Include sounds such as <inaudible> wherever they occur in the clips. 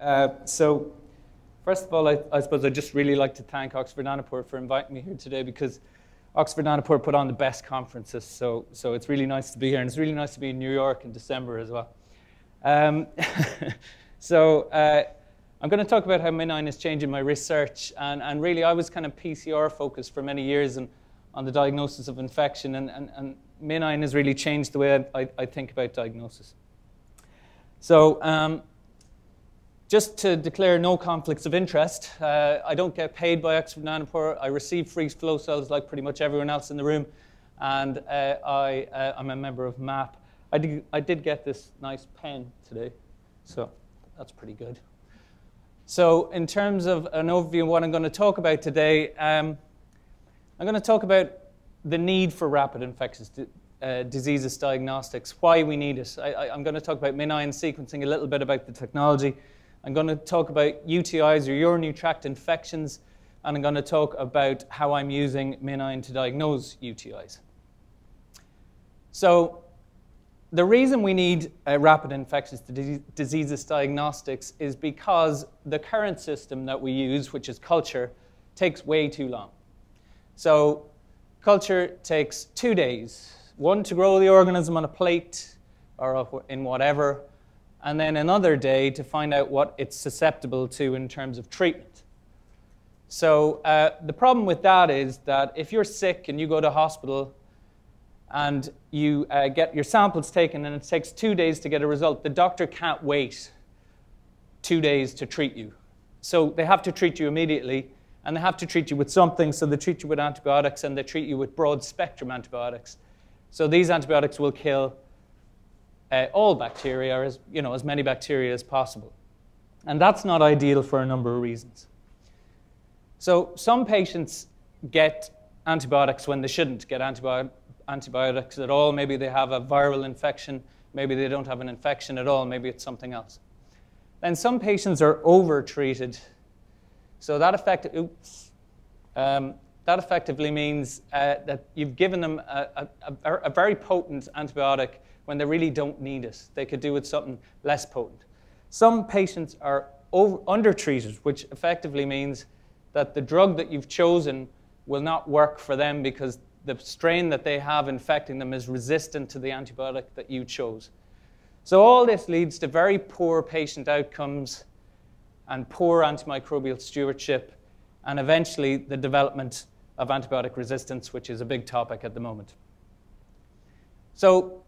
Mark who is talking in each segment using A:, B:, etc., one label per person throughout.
A: Uh, so, first of all, I, I, suppose I'd just really like to thank Oxford Nanopore for inviting me here today because Oxford Nanopore put on the best conferences. So, so it's really nice to be here, and it's really nice to be in New York in December as well. Um, <laughs> so, uh, I'm going to talk about how MinION is changing my research. And, and really, I was kind of PCR focused for many years and on the diagnosis of infection. And, and, and MinION has really changed the way I, I think about diagnosis. So, um, just to declare no conflicts of interest, uh, I don't get paid by Oxford Nanopore. I receive free flow cells like pretty much everyone else in the room. And uh, I, uh, I'm a member of MAP. I did, I did get this nice pen today, so that's pretty good. So in terms of an overview of what I'm going to talk about today, um, I'm going to talk about the need for rapid infectious di uh, diseases diagnostics, why we need it. I, am going to talk about MinION sequencing, a little bit about the technology. I'm going to talk about UTIs or urinary tract infections, and I'm going to talk about how I'm using MinION to diagnose UTIs. So the reason we need uh, rapid infectious diseases diagnostics is because the current system that we use, which is culture, takes way too long. So culture takes two days, one to grow the organism on a plate or in whatever, and then another day to find out what it's susceptible to in terms of treatment. So uh, the problem with that is that if you're sick and you go to hospital and you uh, get your samples taken and it takes two days to get a result, the doctor can't wait two days to treat you. So they have to treat you immediately and they have to treat you with something. So they treat you with antibiotics and they treat you with broad spectrum antibiotics. So these antibiotics will kill uh, all bacteria as, you know, as many bacteria as possible. And that's not ideal for a number of reasons. So some patients get antibiotics when they shouldn't get antibiotics antibiotics at all. Maybe they have a viral infection. Maybe they don't have an infection at all. Maybe it's something else. Then some patients are over-treated. So that, effect, oops, um, that effectively means uh, that you've given them a, a, a, very potent antibiotic when they really don't need it. They could do with something less potent. Some patients are over, undertreated, which effectively means that the drug that you've chosen will not work for them because the strain that they have infecting them is resistant to the antibiotic that you chose. So all this leads to very poor patient outcomes and poor antimicrobial stewardship and eventually the development of antibiotic resistance, which is a big topic at the moment. So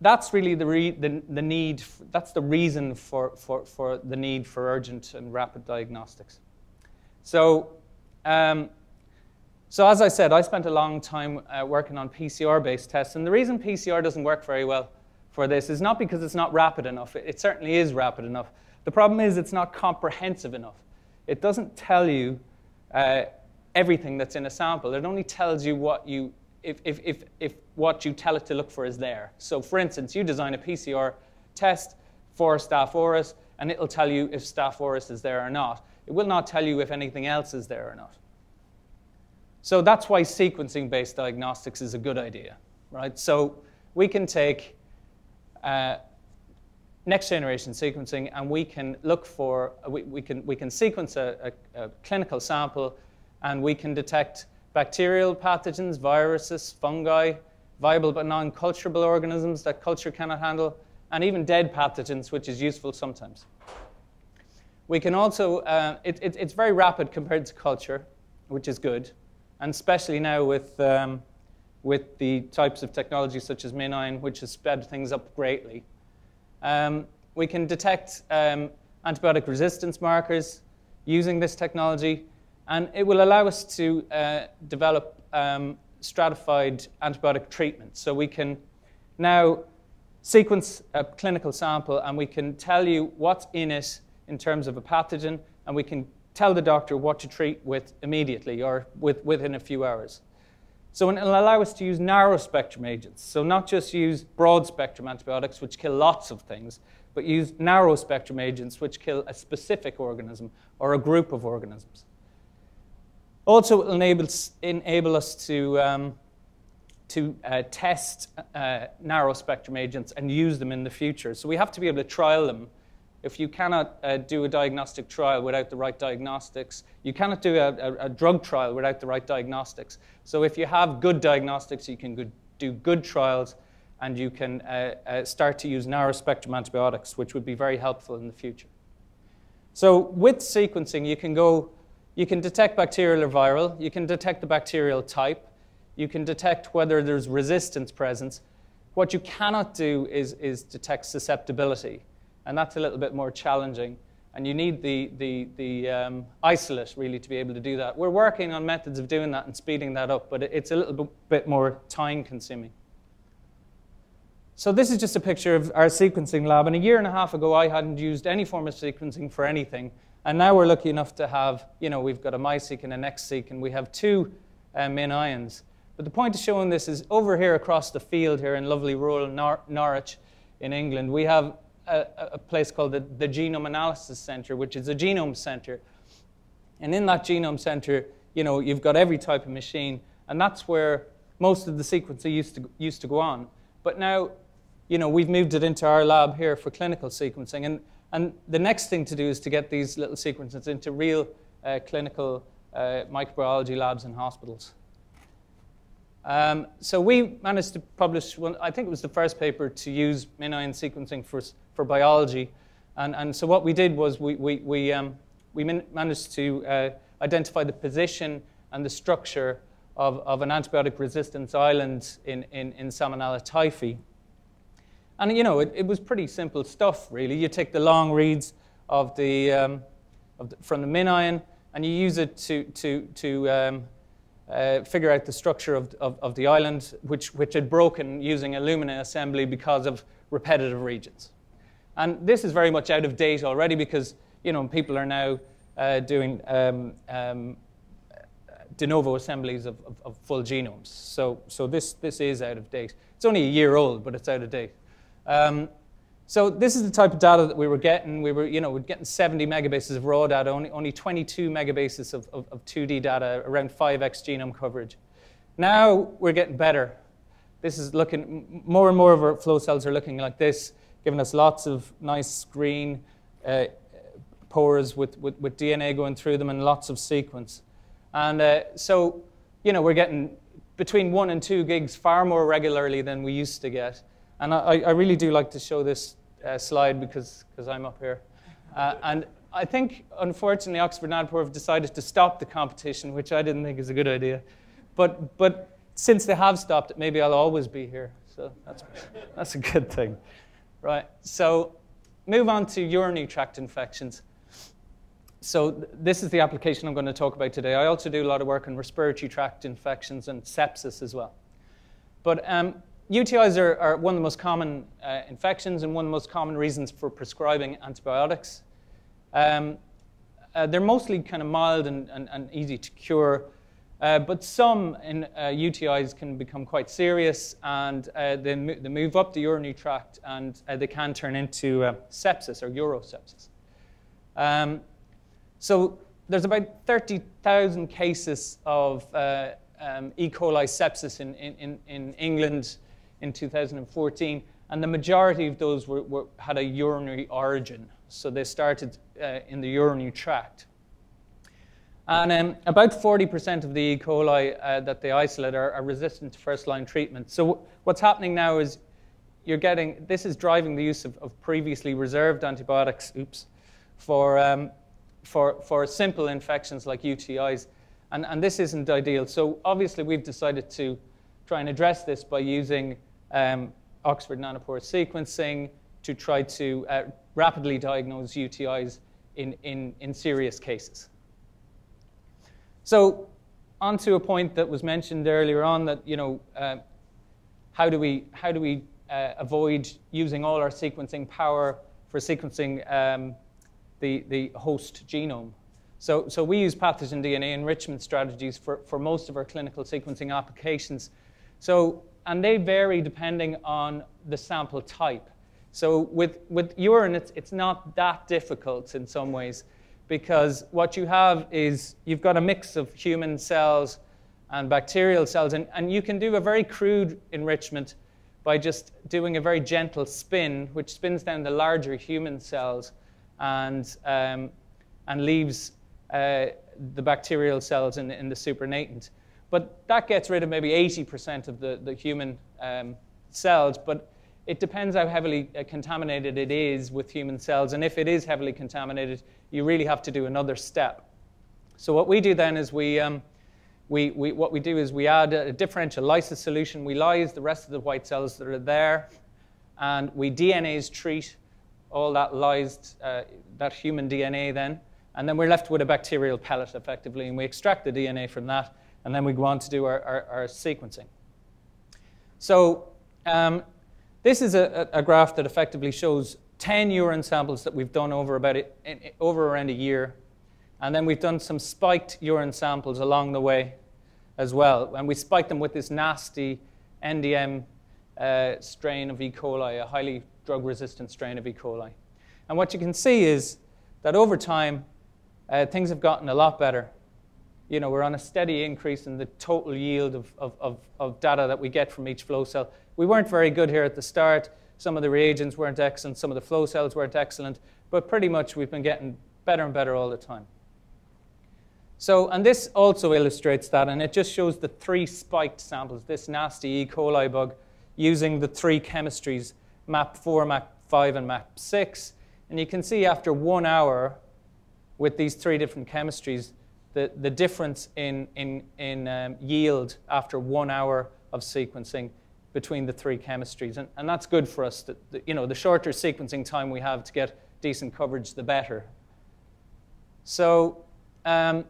A: that's really the, the, the need, that's the reason for, for, for the need for urgent and rapid diagnostics. So um, so as I said, I spent a long time uh, working on PCR-based tests, and the reason PCR doesn't work very well for this is not because it's not rapid enough. It, it certainly is rapid enough. The problem is it's not comprehensive enough. It doesn't tell you uh, everything that's in a sample. It only tells you what you, if, if, if, if what you tell it to look for is there. So for instance, you design a PCR test for Staph aureus, and it'll tell you if Staph aureus is there or not. It will not tell you if anything else is there or not. So that's why sequencing-based diagnostics is a good idea, right? So we can take uh, next-generation sequencing and we can look for, we, we, can, we can sequence a, a, a clinical sample and we can detect bacterial pathogens, viruses, fungi, viable but non-culturable organisms that culture cannot handle, and even dead pathogens, which is useful sometimes. We can also, uh, it, it, it's very rapid compared to culture, which is good and especially now with, um, with the types of technology such as MinION, which has sped things up greatly. Um, we can detect um, antibiotic resistance markers using this technology, and it will allow us to uh, develop um, stratified antibiotic treatment. So we can now sequence a clinical sample, and we can tell you what's in it in terms of a pathogen, and we can tell the doctor what to treat with immediately or with, within a few hours. So it'll allow us to use narrow spectrum agents. So not just use broad spectrum antibiotics, which kill lots of things, but use narrow spectrum agents, which kill a specific organism or a group of organisms. Also, it will enable, enable us to, um, to uh, test uh, narrow spectrum agents and use them in the future. So we have to be able to trial them if you cannot uh, do a diagnostic trial without the right diagnostics, you cannot do a, a, a, drug trial without the right diagnostics. So if you have good diagnostics, you can good, do good trials and you can uh, uh, start to use narrow spectrum antibiotics, which would be very helpful in the future. So with sequencing, you can go, you can detect bacterial or viral, you can detect the bacterial type, you can detect whether there's resistance presence. What you cannot do is, is detect susceptibility and that's a little bit more challenging. And you need the, the, the um, isolate really to be able to do that. We're working on methods of doing that and speeding that up, but it's a little bit more time consuming. So this is just a picture of our sequencing lab. And a year and a half ago, I hadn't used any form of sequencing for anything. And now we're lucky enough to have, you know, we've got a MiSeq and a NextSeq, and we have two uh, MinIONs. But the point of showing this is over here across the field here in lovely rural Nor Norwich in England, we have a, a place called the, the Genome Analysis Center, which is a genome center. And in that genome center, you know, you've got every type of machine, and that's where most of the sequencing used to, used to go on. But now, you know, we've moved it into our lab here for clinical sequencing. And, and the next thing to do is to get these little sequences into real uh, clinical uh, microbiology labs and hospitals. Um, so we managed to publish, one, I think it was the first paper to use MinION sequencing for, for biology. And, and so what we did was we, we, we, um, we managed to uh, identify the position and the structure of, of an antibiotic resistance island in, in, in Salmonella typhi. And you know, it, it, was pretty simple stuff, really. You take the long reads of the, um, of the, from the MinION and you use it to, to, to um, uh, figure out the structure of, of, of, the island, which, which had broken using Illumina assembly because of repetitive regions. And this is very much out of date already because you know, people are now uh, doing um, um, de novo assemblies of, of, of, full genomes. So, so this, this is out of date. It's only a year old, but it's out of date. Um, so this is the type of data that we were getting. We were, you know, we're getting 70 megabases of raw data, only, only 22 megabases of, of, of 2D data, around 5x genome coverage. Now we're getting better. This is looking, more and more of our flow cells are looking like this giving us lots of nice green uh, pores with, with, with, DNA going through them and lots of sequence. And uh, so, you know, we're getting between one and two gigs far more regularly than we used to get. And I, I really do like to show this uh, slide because because I'm up here. Uh, and I think, unfortunately, Oxford and Nanopore have decided to stop the competition, which I didn't think is a good idea. But, but since they have stopped it, maybe I'll always be here. So that's, that's a good thing. Right, so move on to urinary tract infections. So th this is the application I'm going to talk about today. I also do a lot of work on respiratory tract infections and sepsis as well. But um, UTIs are, are, one of the most common uh, infections and one of the most common reasons for prescribing antibiotics. Um, uh, they're mostly kind of mild and, and, and easy to cure. Uh, but some in, uh, UTIs can become quite serious and uh, they, mo they, move up the urinary tract and uh, they can turn into uh, sepsis or urosepsis. Um, so there's about 30,000 cases of uh, um, E. coli sepsis in, in, in, England in 2014, and the majority of those were, were, had a urinary origin. So they started in the urinary tract. And um, about 40% of the E. coli uh, that they isolate are, are resistant to first-line treatment. So what's happening now is you're getting, this is driving the use of, of previously reserved antibiotics, oops, for, um, for, for simple infections like UTIs. And, and this isn't ideal. So obviously we've decided to try and address this by using um, Oxford nanopore sequencing to try to uh, rapidly diagnose UTIs in, in, in serious cases. So on to a point that was mentioned earlier on that, you know, uh, how do we, how do we uh, avoid using all our sequencing power for sequencing um, the, the host genome? So, so we use pathogen DNA enrichment strategies for, for most of our clinical sequencing applications. So, and they vary depending on the sample type. So with, with urine, it's, it's not that difficult in some ways because what you have is you've got a mix of human cells and bacterial cells, and, and you can do a very crude enrichment by just doing a very gentle spin, which spins down the larger human cells and, um, and leaves uh, the bacterial cells in, in the supernatant. But that gets rid of maybe 80% of the, the human um, cells, but it depends how heavily uh, contaminated it is with human cells. And if it is heavily contaminated, you really have to do another step. So what we do then is we, um, we, we, what we do is we add a differential lysis solution. We lyse the rest of the white cells that are there, and we DNase treat all that lysed, uh, that human DNA then, and then we're left with a bacterial pellet effectively, and we extract the DNA from that, and then we go on to do our, our, our sequencing. So um, this is a, a, graph that effectively shows 10 urine samples that we've done over about over around a year. And then we've done some spiked urine samples along the way as well. And we spiked them with this nasty NDM uh, strain of E. coli, a highly drug-resistant strain of E. coli. And what you can see is that over time, uh, things have gotten a lot better you know, we're on a steady increase in the total yield of, of, of, of, data that we get from each flow cell. We weren't very good here at the start. Some of the reagents weren't excellent. Some of the flow cells weren't excellent. But pretty much we've been getting better and better all the time. So, and this also illustrates that, and it just shows the three spiked samples, this nasty E. coli bug, using the three chemistries, MAP4, MAP5, and MAP6. And you can see after one hour with these three different chemistries, the, the difference in, in, in um, yield after one hour of sequencing between the three chemistries. And, and that's good for us. The, the, you know, the shorter sequencing time we have to get decent coverage, the better. So um,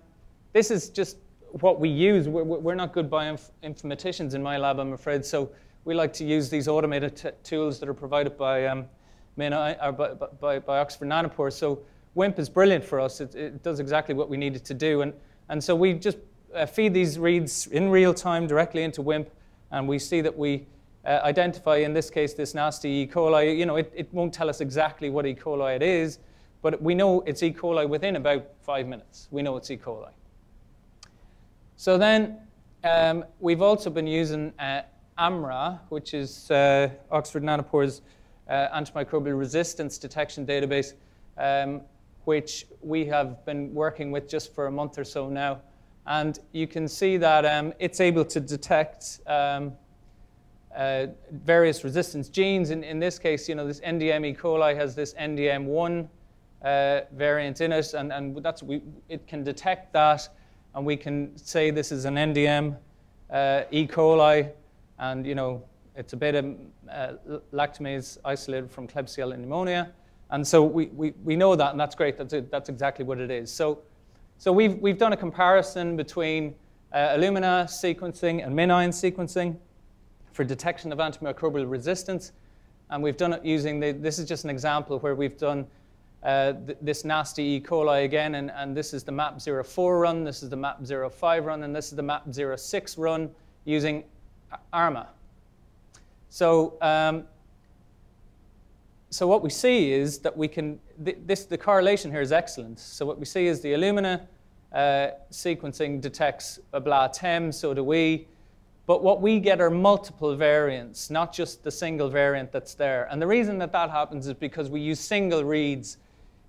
A: this is just what we use. We're, we're not good bioinformaticians in my lab, I'm afraid. So we like to use these automated tools that are provided by, um, by, by, by Oxford Nanopore. So WIMP is brilliant for us. It, it, does exactly what we need it to do. And, and so we just uh, feed these reads in real time directly into WIMP, and we see that we uh, identify, in this case, this nasty E. coli. You know, it, it won't tell us exactly what E. coli it is, but we know it's E. coli within about five minutes. We know it's E. coli. So then um, we've also been using uh, ARMA, which is uh, Oxford Nanopore's uh, antimicrobial resistance detection database. Um, which we have been working with just for a month or so now. And you can see that um, it's able to detect um, uh, various resistance genes. In, in this case, you know, this NDM E. coli has this NDM1 uh, variant in it, and, and that's, we, it can detect that, and we can say this is an NDM uh, E. coli, and, you know, it's a beta uh, lactamase isolated from Klebsiella pneumonia. And so we, we, we know that, and that's great. That's, it, that's exactly what it is. So, so we've, we've done a comparison between uh, Illumina sequencing and MinION sequencing for detection of antimicrobial resistance. And we've done it using, the, this is just an example where we've done uh, th this nasty E. coli again, and, and this is the MAP04 run, this is the MAP05 run, and this is the MAP06 run using ARMA. So um, so what we see is that we can, this, the correlation here is excellent. So what we see is the Illumina uh, sequencing detects a blaTEM, so do we. But what we get are multiple variants, not just the single variant that's there. And the reason that that happens is because we use single reads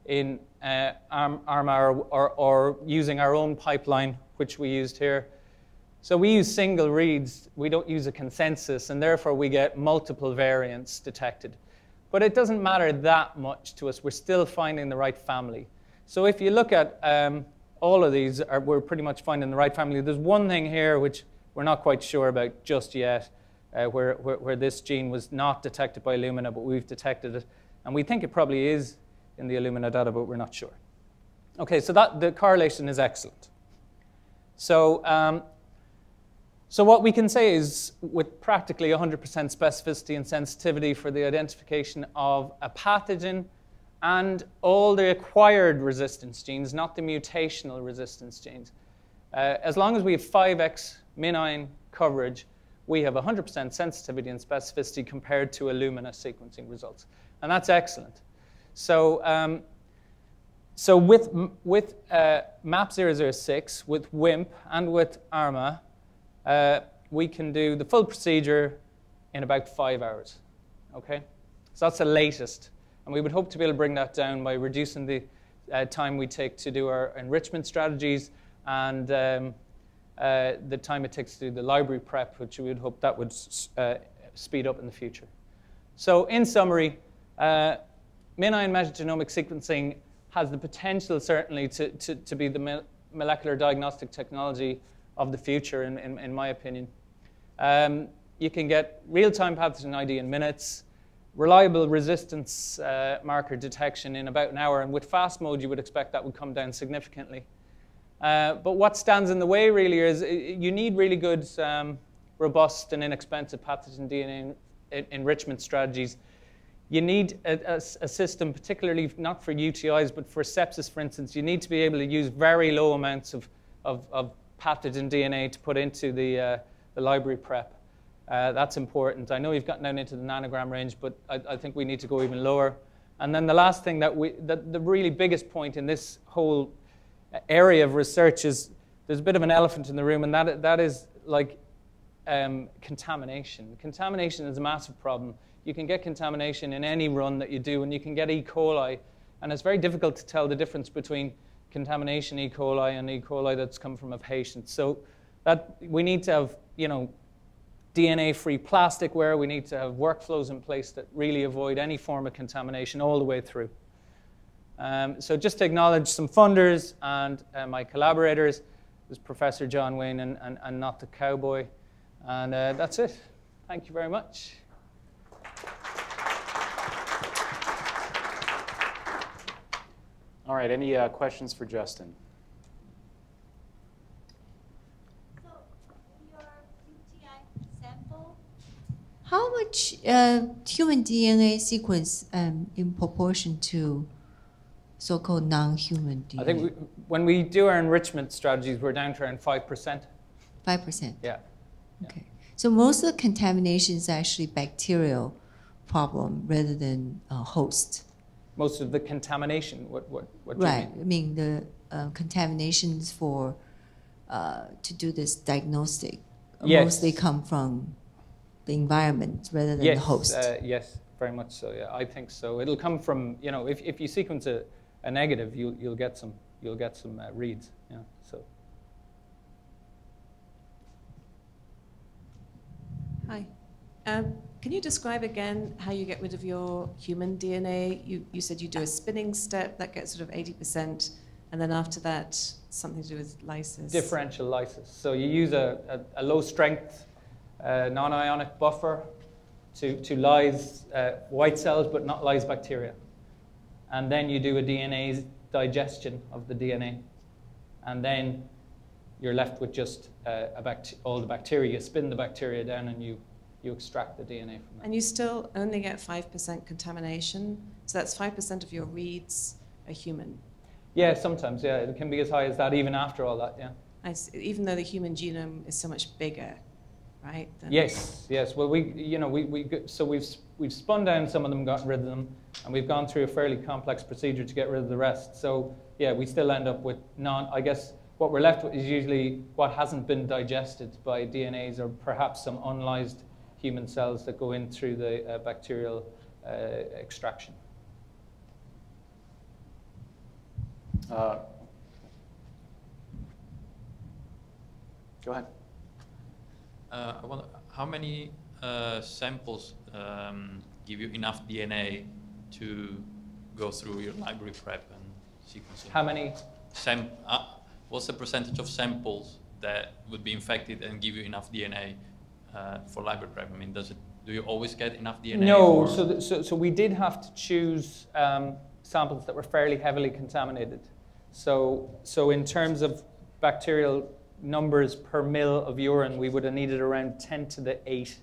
A: in uh, ARMA or, or, or using our own pipeline, which we used here. So we use single reads, we don't use a consensus, and therefore we get multiple variants detected. But it doesn't matter that much to us. We're still finding the right family. So if you look at um, all of these, are, we're pretty much finding the right family. There's one thing here which we're not quite sure about just yet, uh, where, where, where, this gene was not detected by Illumina, but we've detected it. And we think it probably is in the Illumina data, but we're not sure. OK, so that, the correlation is excellent. So um, so what we can say is with practically 100% specificity and sensitivity for the identification of a pathogen and all the acquired resistance genes, not the mutational resistance genes. Uh, as long as we have 5x MinION coverage, we have 100% sensitivity and specificity compared to Illumina sequencing results. And that's excellent. So, um, so with, with uh, MAP006, with WIMP, and with ARMA, uh, we can do the full procedure in about five hours. Okay? So that's the latest And we would hope to be able to bring that down by reducing the uh, time we take to do our enrichment strategies and um, uh, the time it takes to do the library prep, which we would hope that would uh, speed up in the future. So in summary, uh, MinION metagenomic sequencing has the potential certainly to, to, to be the molecular diagnostic technology of the future, in, in, in my opinion. Um, you can get real-time pathogen ID in minutes, reliable resistance uh, marker detection in about an hour, and with fast mode, you would expect that would come down significantly. Uh, but what stands in the way really is you need really good, um, robust, and inexpensive pathogen DNA en enrichment strategies. You need a, a, a, system, particularly not for UTIs, but for sepsis, for instance. You need to be able to use very low amounts of, of, of pathogen DNA to put into the, uh, the library prep. Uh, that's important. I know you've gotten down into the nanogram range, but I, I, think we need to go even lower. And then the last thing that we, that the really biggest point in this whole area of research is there's a bit of an elephant in the room, and that, that is like um, contamination. Contamination is a massive problem. You can get contamination in any run that you do, and you can get E. coli, and it's very difficult to tell the difference between contamination E. coli and E. coli that's come from a patient. So that we need to have, you know, DNA-free plasticware. We need to have workflows in place that really avoid any form of contamination all the way through. Um, so just to acknowledge some funders and uh, my collaborators, is Professor John Wain and, and, and not the cowboy. And uh, that's it. Thank you very much.
B: All right, any uh, questions for Justin?
C: How much uh, human DNA sequence um, in proportion to so-called non-human DNA?
A: I think we, when we do our enrichment strategies, we're down to around 5%.
C: 5%?
A: Yeah.
C: Okay. So most of the contamination is actually bacterial problem rather than uh, host.
A: Most of the contamination, what, what, what
C: right.
A: I
C: mean the uh, contaminations for, uh, to do this diagnostic
A: yes.
C: mostly come from the environment rather than
A: yes,
C: the host.
A: Uh, yes, very much so. Yeah, I think so. It'll come from you know if, if you sequence a, a negative, you'll you'll get some you'll get some uh, reads. Yeah, so.
D: Hi. Um, can you describe again how you get rid of your human DNA? You, you said you do a spinning step that gets sort of 80%, and then after that, something to do with lysis.
A: Differential lysis. So you use a, a, a low strength uh, non-ionic buffer to, to lyse uh, white cells but not lyse bacteria. And then you do a DNA digestion of the DNA. And then you're left with just uh, all the bacteria. You spin the bacteria down and you, you extract the DNA from that.
D: And you still only get 5% contamination. So that's 5% of your reads are human.
A: Yeah, sometimes, yeah. It can be as high as that even after all that, yeah.
D: See, even though the human genome is so much bigger right?
A: Yes, yes. Well, we, you know, we, we, so we've, we've spun down some of them, gotten rid of them, and we've gone through a fairly complex procedure to get rid of the rest. So yeah, we still end up with non, I guess what we're left with is usually what hasn't been digested by DNase or perhaps some unlysed human cells that go in through the uh, bacterial uh, extraction.
B: Uh, go ahead.
E: Uh, I wonder how many uh, samples um, give you enough DNA to go through your library prep and sequencing?
A: How many?
E: Sam uh, what's the percentage of samples that would be infected and give you enough DNA uh, for library prep? I mean, does it? Do you always get enough DNA?
A: No. So, so, so we did have to choose um, samples that were fairly heavily contaminated. So, so in terms of bacterial numbers per mil of urine, we would have needed around 10 to the 8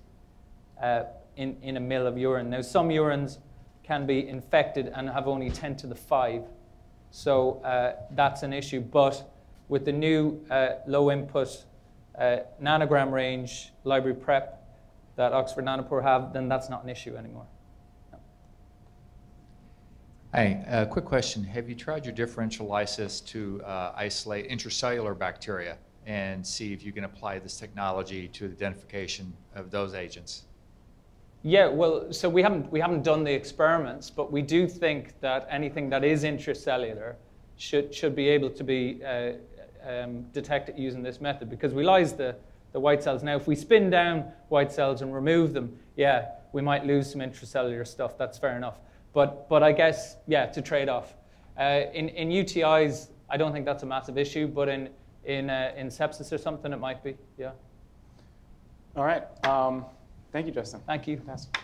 A: uh, in, in a mil of urine. Now, some urines can be infected and have only 10 to the 5. So uh, that's an issue. But with the new uh, low input uh, nanogram range library prep that Oxford Nanopore have, then that's not an issue anymore.
F: Hey, a quick question. Have you tried your differential lysis to uh, isolate intracellular bacteria? and see if you can apply this technology to the identification of those agents.
A: Yeah, well, so we haven't we haven't done the experiments, but we do think that anything that is intracellular should should be able to be uh, um, detected using this method because we lyse the the white cells. Now, if we spin down white cells and remove them, yeah, we might lose some intracellular stuff. That's fair enough. But but I guess yeah, to trade off. Uh, in in UTIs, I don't think that's a massive issue, but in in uh, in sepsis or something, it might be. Yeah.
B: All right. Um, thank you, Justin.
A: Thank you.
B: Fantastic.